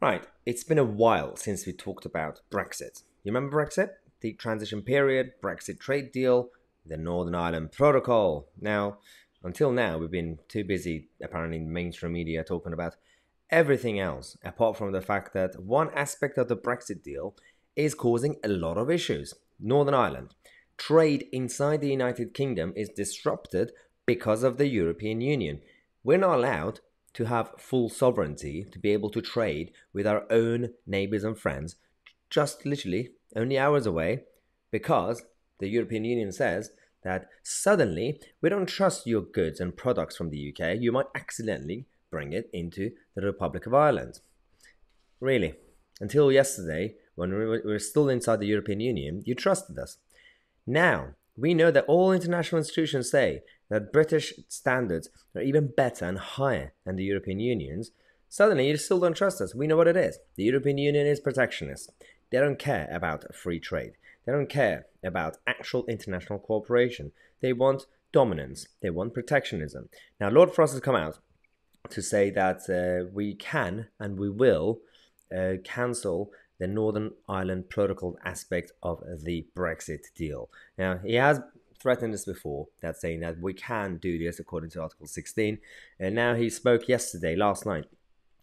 Right, it's been a while since we talked about Brexit. You remember Brexit? The transition period, Brexit trade deal, the Northern Ireland Protocol. Now, until now, we've been too busy, apparently, in mainstream media talking about everything else, apart from the fact that one aspect of the Brexit deal is causing a lot of issues. Northern Ireland. Trade inside the United Kingdom is disrupted because of the European Union. We're not allowed to have full sovereignty to be able to trade with our own neighbors and friends just literally only hours away because the European Union says that suddenly we don't trust your goods and products from the UK, you might accidentally bring it into the Republic of Ireland. Really, until yesterday, when we were still inside the European Union, you trusted us. Now, we know that all international institutions say that British standards are even better and higher than the European Union's, suddenly you still don't trust us. We know what it is. The European Union is protectionist. They don't care about free trade. They don't care about actual international cooperation. They want dominance. They want protectionism. Now, Lord Frost has come out to say that uh, we can and we will uh, cancel the Northern Ireland Protocol aspect of the Brexit deal. Now, he has threatened us before that saying that we can do this according to Article 16. And now he spoke yesterday, last night,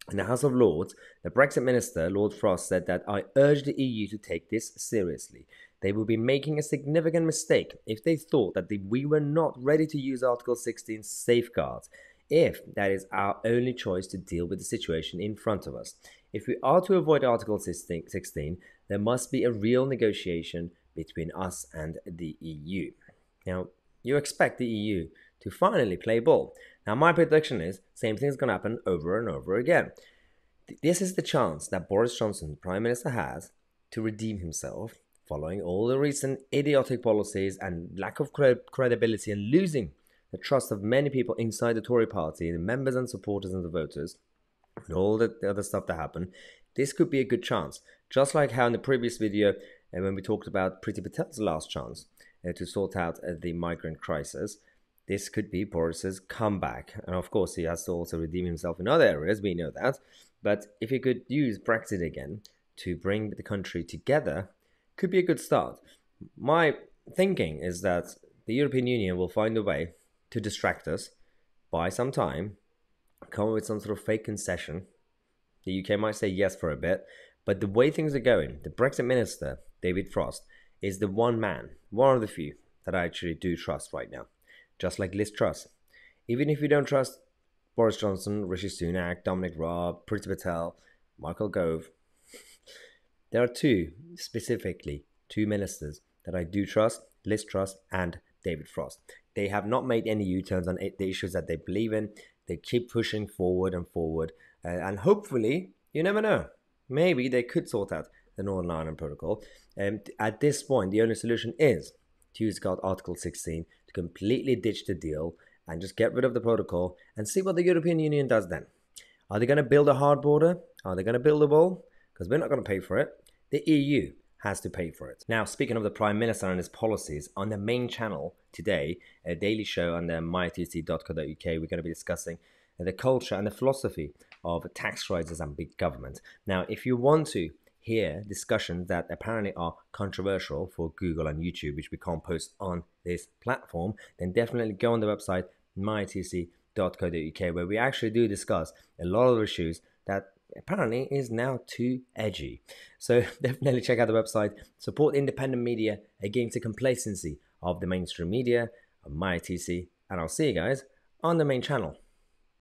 in the House of Lords, the Brexit minister, Lord Frost, said that I urge the EU to take this seriously. They would be making a significant mistake if they thought that we were not ready to use Article 16 safeguards, if that is our only choice to deal with the situation in front of us. If we are to avoid Article 16, there must be a real negotiation between us and the EU. Now, you expect the EU to finally play ball. Now, my prediction is same thing is going to happen over and over again. This is the chance that Boris Johnson, Prime Minister, has to redeem himself following all the recent idiotic policies and lack of credibility and losing the trust of many people inside the Tory party, the members and supporters and the voters, and all the, the other stuff that happened. This could be a good chance. Just like how in the previous video, and uh, when we talked about Priti Patel's last chance, to sort out uh, the migrant crisis. This could be Boris's comeback. And of course, he has to also redeem himself in other areas, we know that. But if he could use Brexit again to bring the country together, could be a good start. My thinking is that the European Union will find a way to distract us, buy some time, come up with some sort of fake concession. The UK might say yes for a bit, but the way things are going, the Brexit minister, David Frost, is the one man, one of the few, that I actually do trust right now. Just like Liz Truss. Even if you don't trust Boris Johnson, Rishi Sunak, Dominic Raab, Priti Patel, Michael Gove, there are two, specifically, two ministers that I do trust Liz Truss and David Frost. They have not made any U turns on the issues that they believe in. They keep pushing forward and forward. Uh, and hopefully, you never know, maybe they could sort out the Northern Ireland Protocol. Um, at this point, the only solution is to use Article 16 to completely ditch the deal and just get rid of the protocol and see what the European Union does then. Are they going to build a hard border? Are they going to build a wall? Because we're not going to pay for it. The EU has to pay for it. Now, speaking of the Prime Minister and his policies, on the main channel today, a daily show on the mytc.co.uk, we're going to be discussing the culture and the philosophy of tax rises and big government. Now, if you want to hear discussions that apparently are controversial for Google and YouTube, which we can't post on this platform, then definitely go on the website mytc.co.uk where we actually do discuss a lot of issues that apparently is now too edgy. So definitely check out the website, support independent media against the complacency of the mainstream media, MyTC, and I'll see you guys on the main channel.